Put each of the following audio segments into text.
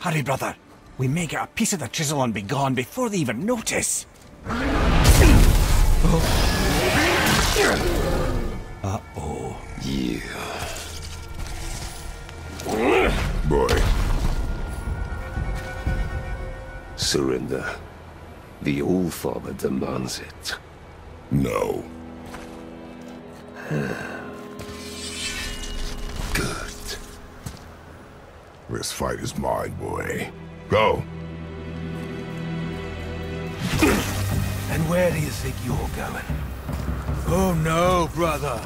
Hurry, brother. We may get a piece of the chisel and be gone before they even notice. Uh-oh. Yeah. Boy. Surrender. The All-Father demands it. No. This fight is mine, boy. Go. And where do you think you're going? Oh no, brother.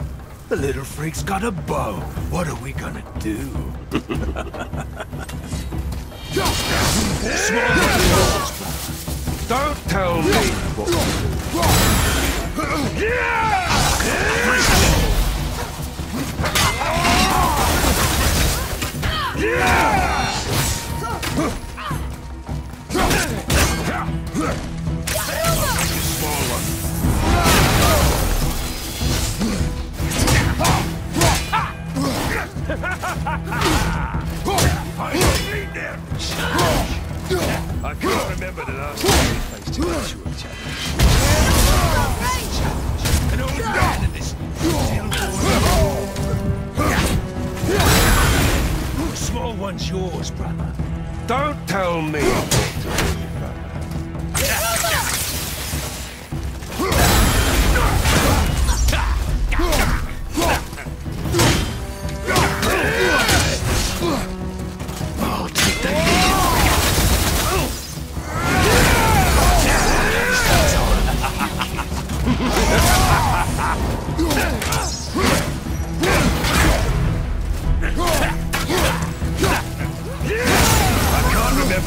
The little freak's got a bow. What are we gonna do? Don't tell me I can't remember the last time we faced an actual challenge. An old man one's yours, brother. Don't tell me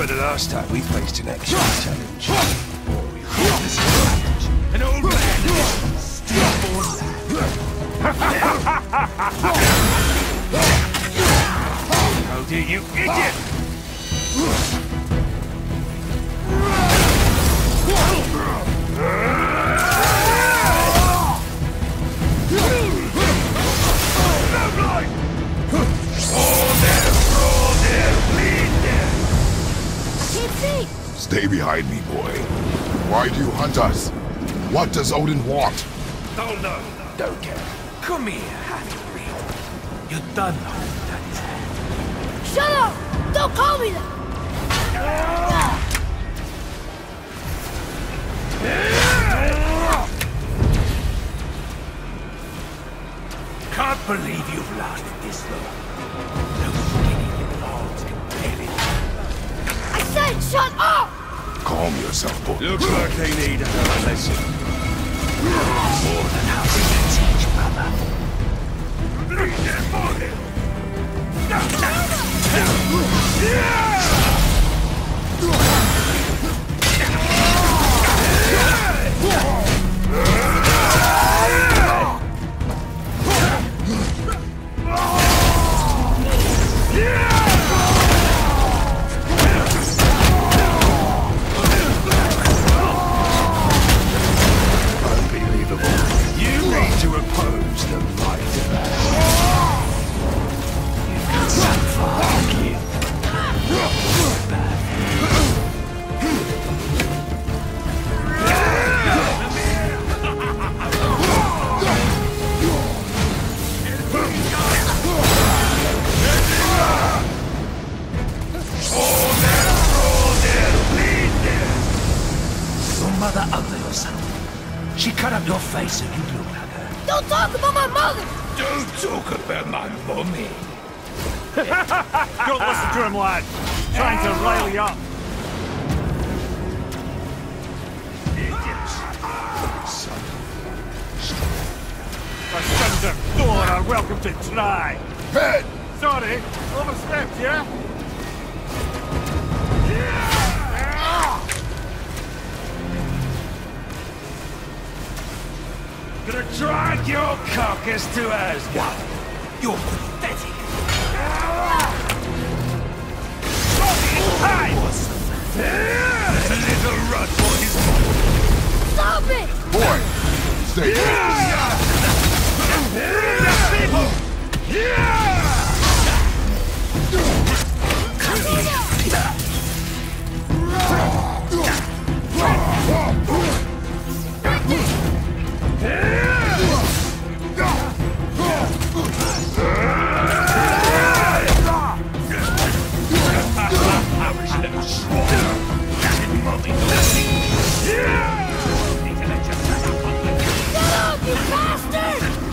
the last time we faced an actual challenge. We fought this. An old man and his stillborn lad. How dare you, idiot! Stay behind me, boy. Why do you hunt us? What does Odin want? Oh no, don't care. Come here, half-breed. You're done holding that. Shut up! Don't call me that! Can't believe you've lasted this long. No skinny little arms can barely... I said shut up! Calm yourself, boy. Looks like they need another lesson. More than how we can teach, brother. Unbelievable. Face and you look like her. Don't talk about my mother! Don't talk about my mommy. Don't listen to him, lad. Trying to rile you up. The sons of Thor are welcome to try. Head! Sorry, overstepped, yeah? Gonna drag your carcass to Asgard. You're pathetic. Hey! The little rat boy is Stop it! Boy! Stay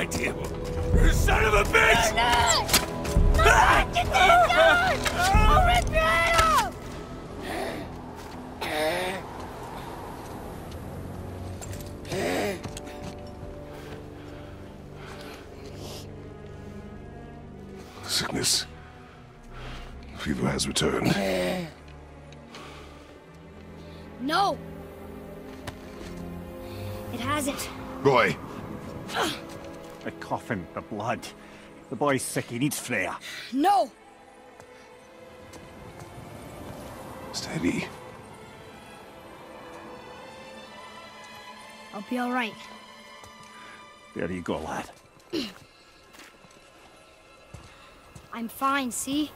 no idea. You son of a bitch! Get! I'll rip your head off! Sickness. Fever has returned. No! It hasn't. Roy, The coffin, the blood. The boy's sick, he needs Freya. No! steady. I'll be alright. There you go, lad. I'm fine, see?